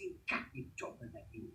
xin các vị trộn vào đại kính